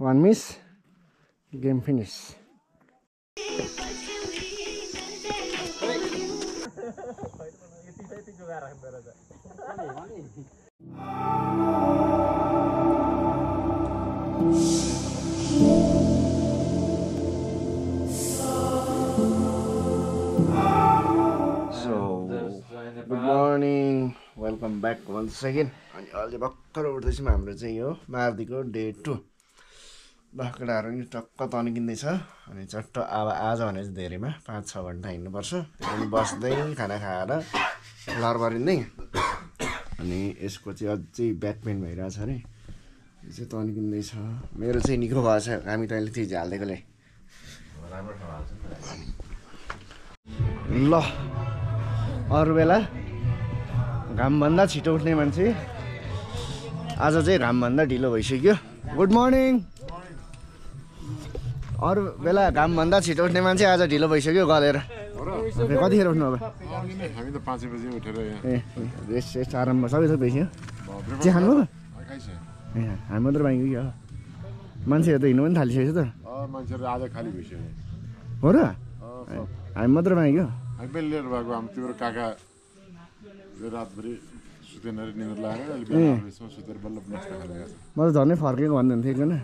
Miss game finish so good morning welcome back one second अनि अहिले भर्खर उठ्दैछौँ हाम्रो चाहिँ यो मार्दीको डे टू। ल नि टक्क तन्किँदैछ अनि चट्ट अब आज भने चाहिँ धेरैमा पाँच छ घन्टा हिँड्नुपर्छ। पनि बस्दै खाना खाएर लरबरिँदै अनि यसको चाहिँ अझै ब्याक पेन भइरहेछ अरे। यो चाहिँ तन्किँदैछ। मेरो चाहिँ निको भएछ। हामी तैँले त्यो झालिदिएकोले ल अरू बेला घामभन्दा छिटो उठ्ने मान्छे आज चाहिँ घामभन्दा ढिलो भइसक्यो। गुड मर्निङ अरू बेला घामभन्दा छिटो उठ्ने मान्छे आज ढिलो भइसक्यो गलेर। कतिखेर उठ्नु अब? ए आराममा सबै थोक भइसक्यो चिया ए हामी मात्र बाँकी क्या मान्छेहरू त हिँड्नु पनि थालिसकेको छ त। हो र? हामी मात्र बाँकी हो। म त झन्डै फर्केको भन्नुहुन्थ्यो एकजना।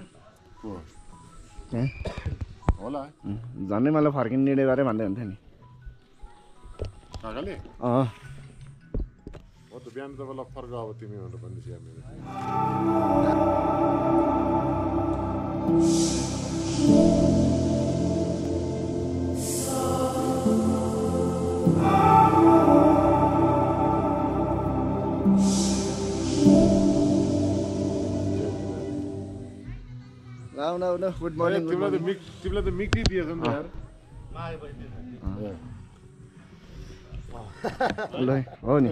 त्यहाँ होला झन्डै मलाई फर्किने निर्णय गरेँ भन्दै हुन्थ्यो नि अँ बिहान त बल्ल फर्क अब तिमी भनेर भन्दैछ मेरो आउनु आउनु गुड मर्निङ तिमीलाई त मर्निङ मिक तिमीलाई त मिक्टी दिएछ नि यार ल हो नि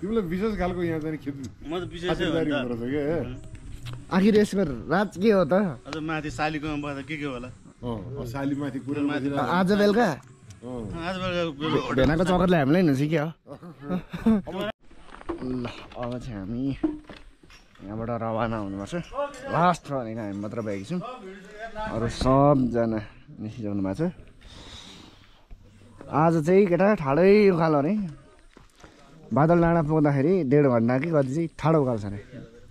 तिमीलाई विशेष खालको यहाँ चाहिँ खेत म त विशेषै खातिरदारी हो हुँदो नि रहेछ क्या आखिर राज के हो त अझ माथि बस्दा के के होला कुरा माथि आज बेलुका भेनाको चक्करले हामीलाई कि हो ल अब चाहिँ हामी यहाँबाट रवाना हुनुपर्छ। लास्ट भनेको हामी मात्र भएकी छौँ। अरू सबजना निस्किसक्नु भएको छ। आज चाहिँ केटा ठाडै उकालो अरे बादल डाँडा पुग्दाखेरि डेढ घन्टा कि कति चाहिँ ठाडो उकालो छ अरे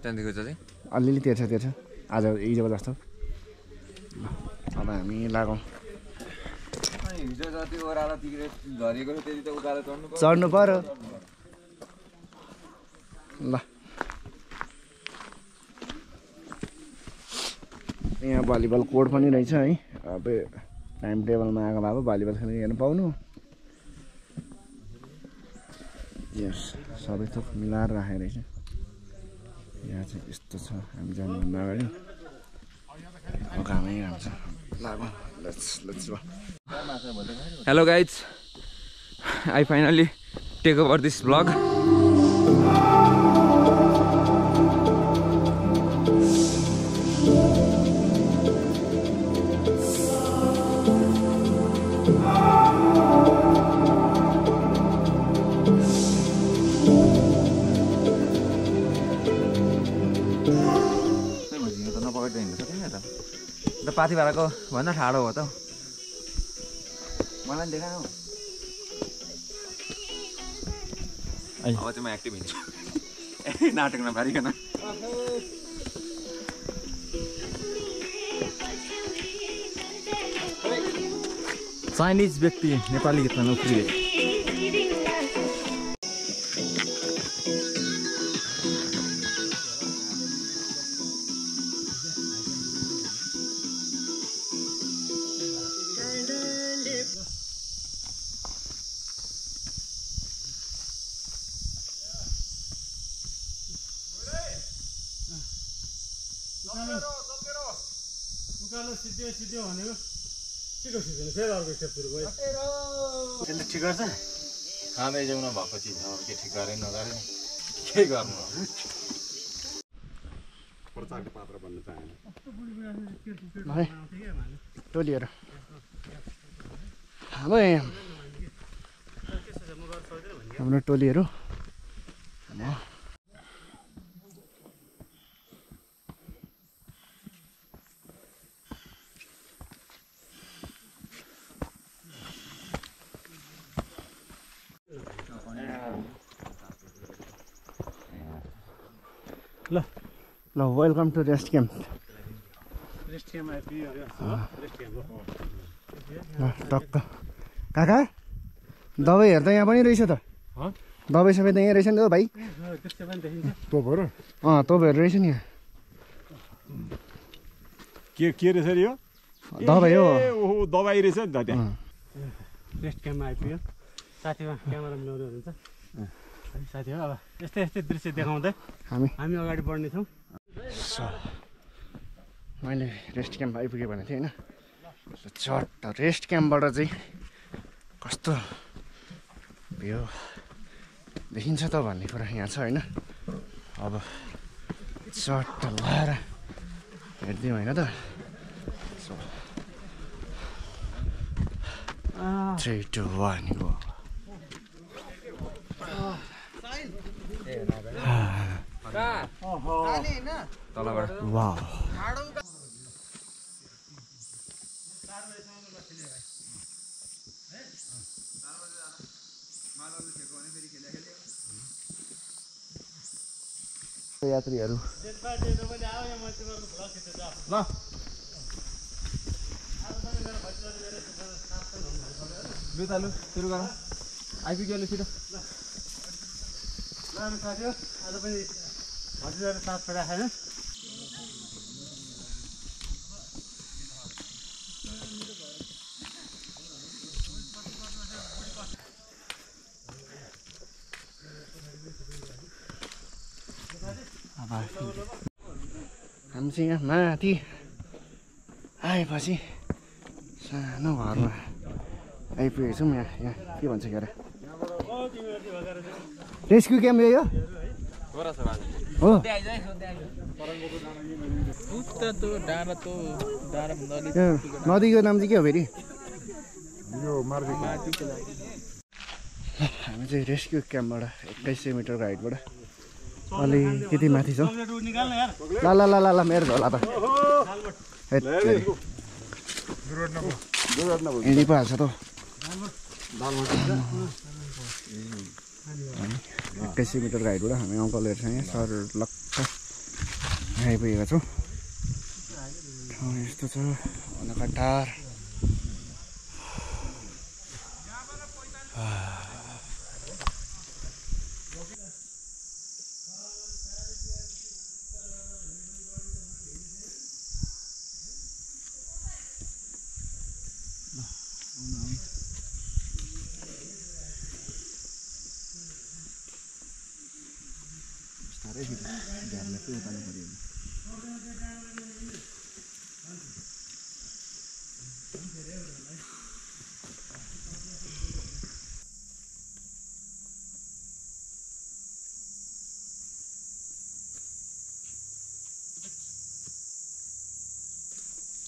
त्यहाँदेखिको चाहिँ? अलिअलि तेर्छ तेर्छ। आज हिजोको जस्तो। ल, अब हामी लागौँ। चढ्नु पर्यो। ल। यहाँ भलिबल कोर्ट पनि रहेछ है। अब टाइम टेबलमा आएको भए भलिबल खेल्न हेर्नु पाउनु। यस सबै थोक मिलाएर राखेको रहेछ। यहाँ चाहिँ यस्तो छ हामी जानुभन्दा अगाडि। Go hello guys I finally take over this blog अन्त पाथी भाडाको भन्दा ठाडो हो त हौ। मलाई पनि देखाएन हौ अब चाहिँ म एक्टिभ हिँड्छु नाटक नपारिकन चाइनिज व्यक्ति नेपाली गीतमा उफ्रिए उकालो सिद्धो सिद्धो भनेको के को सिद्धो फेरि अर्को स्टेप सुरु भयो त्यसले ठिक गर्छ? खाँदै जाउँ न भएको चिज अब के ठिक गरे नगरे के गर्नु प्रचारको पात्र बन्न चाहेन। है टोलीहरू। हाम्रो हाम्रो टोलीहरू। ल ल welcome to rest camp rest camp आइपुग्यो यो रेस्ट क्याम्प हो ल टक्क। काका दबाईहरू त यहाँ पनि रहेछ त? हँ? दबाई सबै त यहाँ रहेछ नि त भाइ। त्यस्तो पनि देखिन्छ। तोपहरू? अँ तपाईँहरू रहेछ नि यहाँ। के के रहेछ अरे यो? दबाई हो। दबाई रहेछ नि त त्यहाँ। रेस्ट क्याम्पमा आइपुग्यो साथीमा क्यामेरा मिलाउँदै हुनुहुन्छ है साथी हो अब। यस्तै यस्तै दृश्य देखाउँदै हामी। हामी अगाडि बढ्नेछौँ। मैले रेस्ट क्याम्प आइपुगेँ भनेको थिएँ होइन। चट्ट रेस्ट क्याम्पबाट चाहिँ कस्तो भ्यू? देखिन्छ त भन्ने कुरा यहाँ छ होइन। अब चट्ट लगाएर हेरिदिउँ होइन त। थ्री टू वान गो यात्रीहरू। लु। चालु सुरु गरौँ। आइपुग्यो छिटो। साथी हो आज पनि हजुरहरू साथ पठाएन हामी चाहिँ यहाँ माथि आएपछि सानो घरमा आइपुगेको छौँ यहाँ। यहाँ के भन्छ के अरे? रेस्क्यु क्याम्प यो हो नदीको नाम चाहिँ के हो फेरि हामी चाहिँ रेस्क्यु क्याम्पबाट एक्काइस सय मिटरको हाइटबाट अलिकति माथि छौँ ल ल ल ल मेरो झोला त। हिँडी पो हाल्छ त। एक्काइस सय मिटरको हाइटबाट हामी अङ्कलहरू छ यहाँ सर लक्क आइपुगेका छौँ। ठाउँ यस्तो छ कटार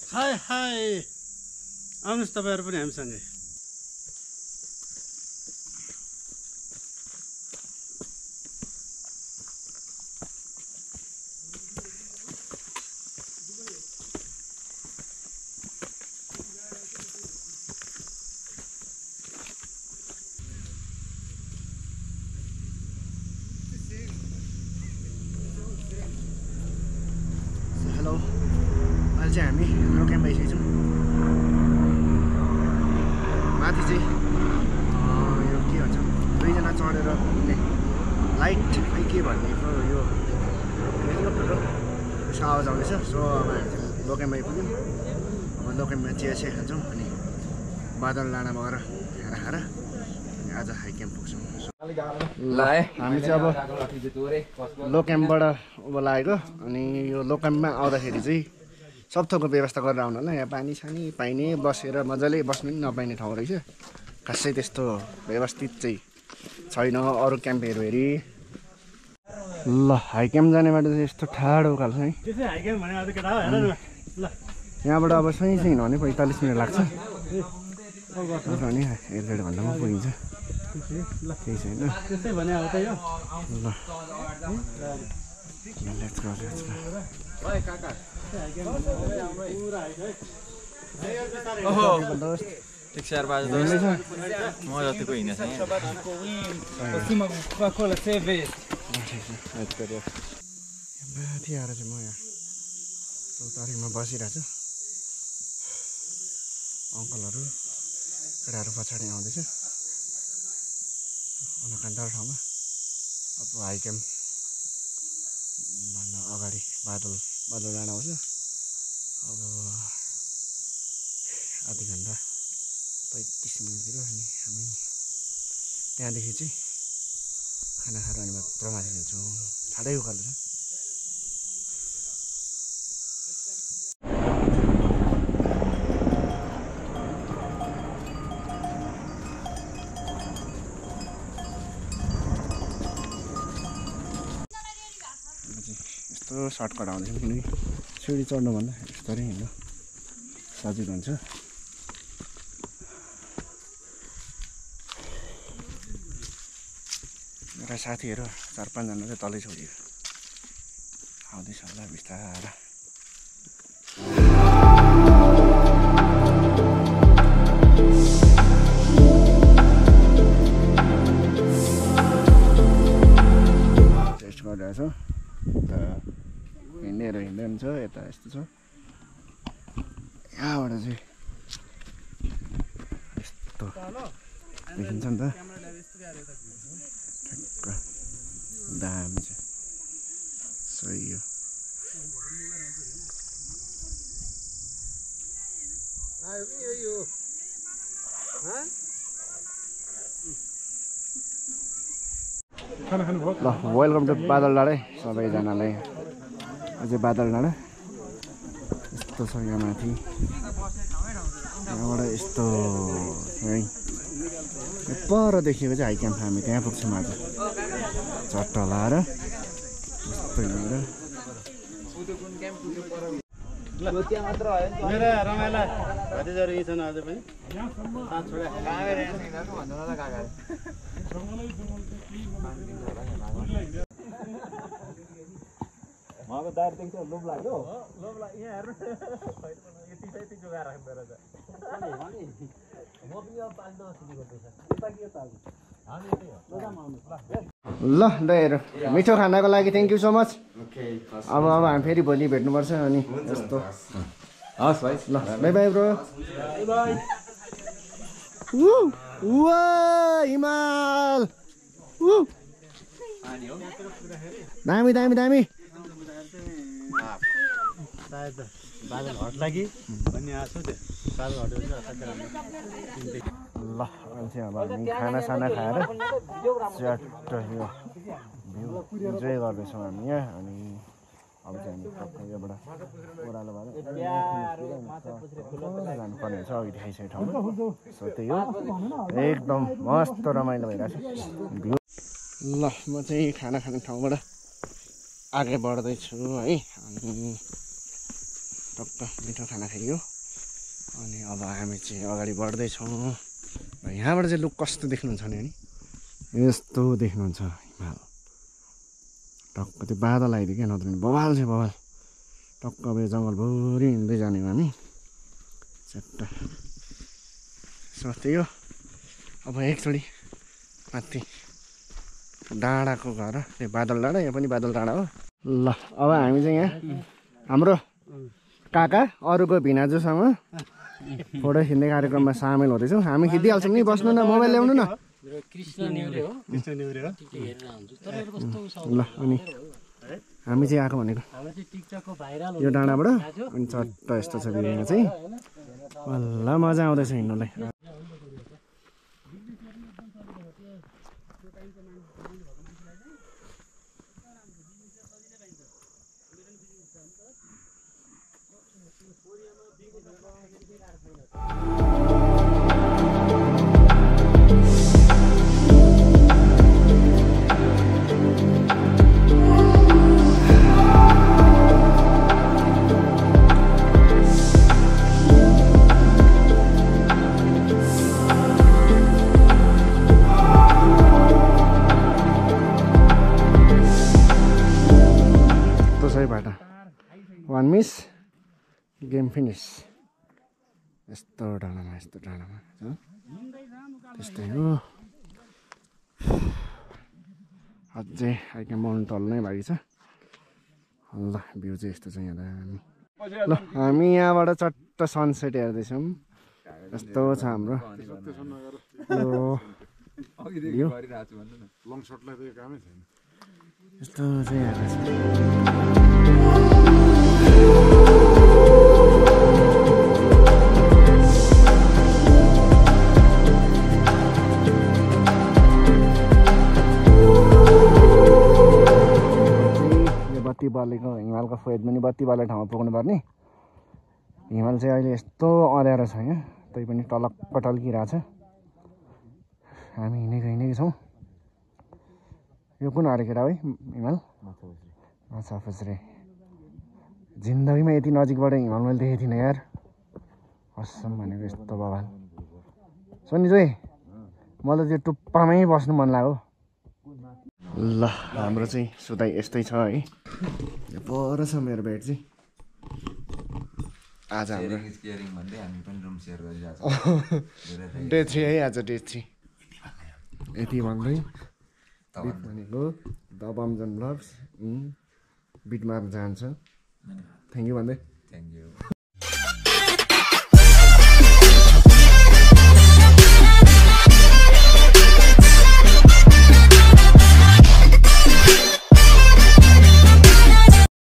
हाई हाई आउनुहोस् तपाईँहरू पनि हामीसँगै। हेलो अहिले चाहिँ हामी हाम्रो क्याम्प आइसकेको छौँ माथि चाहिँ यो के भन्छ दुईजना चढेर घुम्ने। लाइट खै के भन्ने यो त्यसको आवाज आउँदैछ। सो अब हामी चाहिँ लोकेममा आइपुग्यौँ। अब लोकेममा चिया चिया खान्छौँ अनि बादल डाँडामा गएर खाना खाएर अनि आज हाई क्याम्प पुग्छौँ। ल है हामी चाहिँ अब लो क्याम्पबाट उँभो लागेको अनि यो लो क्याम्पमा आउँदाखेरि चाहिँ सब थोकको व्यवस्था गरेर आउनु होला यहाँ पानी सानी पाइने बसेर मजाले बस्नु पनि नपाइने ठाउँ रहेछ। खासै त्यस्तो व्यवस्थित चाहिँ छैन अरू क्याम्पहरू हेरी। ल हाई क्याम्प जाने बाटो चाहिँ यस्तो ठाडो उकालो छ है भने ल। यहाँबाट अब सही हिँड्यो भने पैँतालिस मिनट लाग्छ। एक डेढ घन्टामा पुगिन्छ। केही छैन। भने यो बन्दोबस्त ठिक छ बाजे त म जतिको माथि आएर चाहिँ म यहाँ चौतारीमा बसिरहेको छु अङ्कलहरू केटाहरू पछाडि आउँदैछ अनकान्दार ठाउँमा अब हाई क्याम्प भन्दा अगाडि बादल बादल डाँडा आउँछ। अब आधी घन्टा पैँतिस मिनटतिर अनि हामी त्यहाँदेखि चाहिँ खाना खाएर अनि मात्र माथि जान्छौँ। ठाडै उकालो छ अब यस्तो सर्टकट आउँदैछ किनकि सिँढी चढ्नुभन्दा यस्तरी हिँड्नु सजिलो हुन्छ। मेरा साथीहरू चार पाँचजना चाहिँ तलै छोडियो आउँदैछ होला बिस्तारा। टेस्ट गरिरहेको छ। अन्त हिँड्नेहरू हिँड्दै हुन्छ यता यस्तो छ यहाँबाट चाहिँ यस्तो देखिन्छ नि त ठ्याक्क दामी छ सही हो ल वेलकम टु बादल डाँडै सबैजनालाई अझै बादल डाँडा यस्तो छ यहाँ माथि। यहाँबाट यस्तो है। पर देखिएको चाहिँ हाई क्याम्प हामी। त्यहाँ पुग्छौँ आज। चट्ट लाएर। यस्तो हिँडेर मेरा रमाइला भतिजाहरू यहीँ छन् अझै पनि सात छोरा ल दाइहरू मिठो खानाको लागि थ्याङ्क यू सो मच अब अब हामी फेरि भोलि भेट्नुपर्छ अनि यस्तो। हस् भाइ। ल बाई बाई ब्रो वा हिमाल। दामी दामी दामी। सायद बादल हट्ला कि? भन्ने बादल हट्यो भने ल चाहिँ अब हामी खानासाना खाएर च्याट्ट यो भ्यू इन्जोय गर्दैछौँ हामी यहाँ अनि अब चाहिँ हामी योबाट ओह्रालो भएर जानुपर्ने हुन्छ अघि देखाइसकेको ठाउँमा? सो त्यही हो। एकदम मस्त रमाइलो भइरहेको छ भ्यू। ल म चाहिँ खाना खाने ठाउँबाट अगाडि बढ्दैछु है? अनि टक्क मिठो खाना खाइयो। अनि अब हामी चाहिँ अगाडि बढ्दैछौँ। र यहाँबाट चाहिँ लुक कस्तो देख्नुहुन्छ नि अनि? यस्तो देख्नुहुन्छ हिमाल। टक्क त्यो बादल आइदियो क्या नत्र बवाल चाहिँ बवाल। टक्क अब यो जङ्गलभरि हिँड्दै जाने हो हामी। चट्ट त्यही हो अब एकचोटि माथि डाँडाको घर त्यो बादल डाँडा यहाँ पनि बादल डाँडा हो। ल अब हामी चाहिँ यहाँ हाम्रो काका अरूको भिनाजुसँग फोटो खिच्ने कार्यक्रममा सामेल हुँदैछौँ। हामी खिचिदिइहाल्छौँ नि बस्नु न मोबाइल ल्याउनु न। कृष्ण न्युरे हो। ल अनि हामी चाहिँ आएको भनेको। यो डाँडाबाट अनि चट्ट यस्तो छ भिडियो यहाँ चाहिँ। ल मजा आउँदैछ हिँड्नुलाई। यस्तो फिनिस यस्तो डाँडामा यस्तो डाँडामा त्यस्तै हो अझै आइके माउन्ट नै बाँकी छ। ल भ्यू चाहिँ यस्तो छ यहाँ दामी ल हामी यहाँबाट चट्ट सनसेट हेर्दैछौँ। यस्तो छ हाम्रो। यो अघिदेखि गरिरहेको बत्ती बालेको हिमालको पनि बत्ती बालेको ठाउँमा पुग्नु पर्ने। हिमाल चाहिँ अहिले यस्तो अँध्यारो छ यहाँ तैपनि टलक्क टल्किरहेको छ हामी हिँडेको हिँडेको छौँ। यो कुन अरे केटा है हिमाल? माछा फुच्रे जिन्दगीमा यति नजिकबाट हिमाल मैले देखेको थिइनँ यार। कसम भनेको यस्तो बवाल। सुनि मलाई त्यो टुप्पामै बस्नु मन लाग्यो। ल हाम्रो चाहिँ सुताइ यस्तै छ है। पर छ मेरो बेड चाहिँ। आज हाम्रो डे थ्री है आज डे थ्री यति भन्दै बिट भनेको द बमजन ब्लग्स बिट मार्न चाहन्छ थ्याङ्क यू भन्दै। Thank you